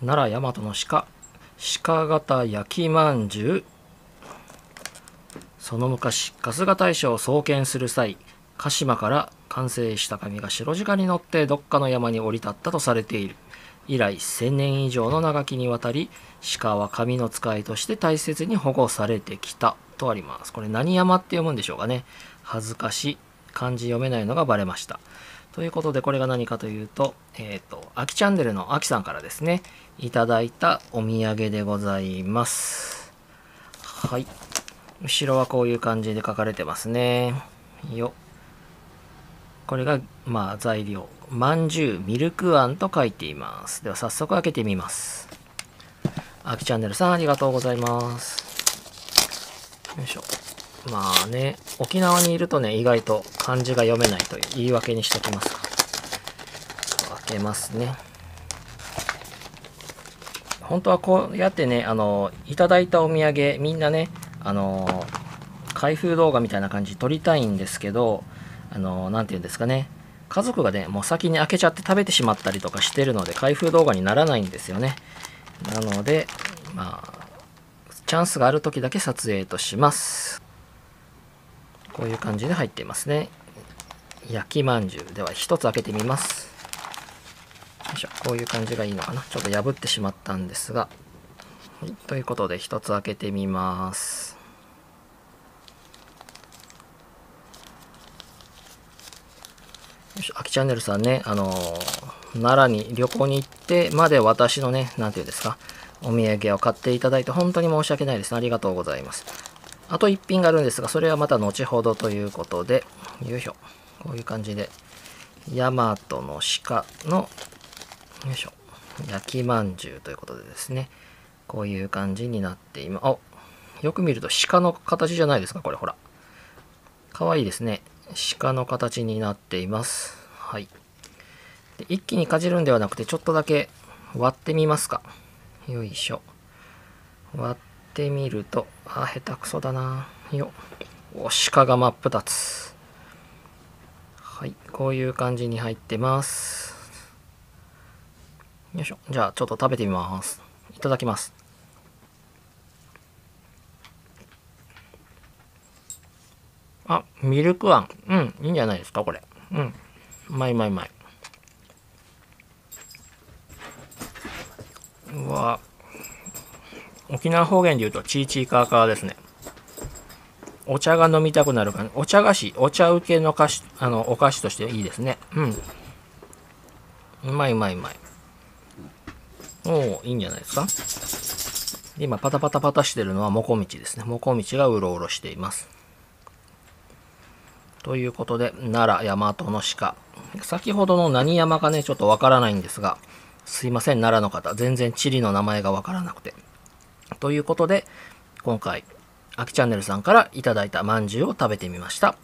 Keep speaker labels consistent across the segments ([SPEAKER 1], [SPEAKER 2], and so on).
[SPEAKER 1] 奈良大和の鹿鹿型焼きまんじゅう。その昔春日大社を創建する際鹿島から完成した神が白鹿に乗ってどっかの山に降り立ったとされている。以来1000年以上の長きにわたり鹿は神の使いとして大切に保護されてきた。とあります。これ何山って読むんでしょうかね。恥ずかしい。漢字読めないのがバレました。ということでこれが何かというとえっ、ー、とあきチャンネルのあきさんからですねいただいたお土産でございます。はい。後ろはこういう感じで書かれてますね。よ。これがまあ材料。まんじゅうミルクあんと書いています。では早速開けてみます。あきチャンネルさんありがとうございます。よいしょ。まあね沖縄にいるとね意外と漢字が読めないという言い訳にしときますか。開けますね。本当はこうやってねあのいただいたお土産みんなねあの開封動画みたいな感じ撮りたいんですけどあの何て言うんですかね。家族がねもう先に開けちゃって食べてしまったりとかしてるので開封動画にならないんですよね。なのでまあチャンスがある時だけ撮影とします。こういう感じで入っていますね。焼きまんじゅう。では一つ開けてみます。よいしょ。こういう感じがいいのかな。ちょっと破ってしまったんですが、はい、ということで一つ開けてみます。あきチャンネルさんね、あのー、奈良に旅行に行ってまで私のね、なんていうんですか、お土産を買っていただいて本当に申し訳ないです。ありがとうございます。あと1品があるんですが、それはまた後ほどということで、よいしょ。こういう感じで、ヤマトの鹿の、よいしょ。焼きまんじゅうということでですね、こういう感じになっています。あ、よく見ると鹿の形じゃないですか、これほら。かわいいですね。鹿の形になっています。はい。で一気にかじるんではなくて、ちょっとだけ割ってみますか。よいしょ。割ってみると、あ、下手くそだな。よお、鹿が真っ二つ。はい、こういう感じに入ってます。よいしょ。じゃあ、ちょっと食べてみます。いただきます。あ、ミルクあん。うん、いいんじゃないですか、これ。うん。うまいうまいうまい。うわ沖縄方言で言うとチーチーカーカーですね。お茶が飲みたくなる感じ。お茶菓子お茶受けの菓子あのお菓子としていいですね。うん。うまいうまいうまい。おおいいんじゃないですか。今パタパタパタしてるのはモコミチですね。モコミチがうろうろしています。ということで奈良大和の鹿。先ほどの何山かねちょっとわからないんですがすいません、奈良の方。全然地理の名前がわからなくて。ということで、今回、あきチャンネルさんからいただいたまんじゅうを食べてみました。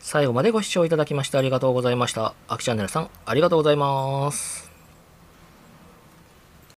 [SPEAKER 1] 最後までご視聴いただきましてありがとうございました。あきチャンネルさん、ありがとうございます。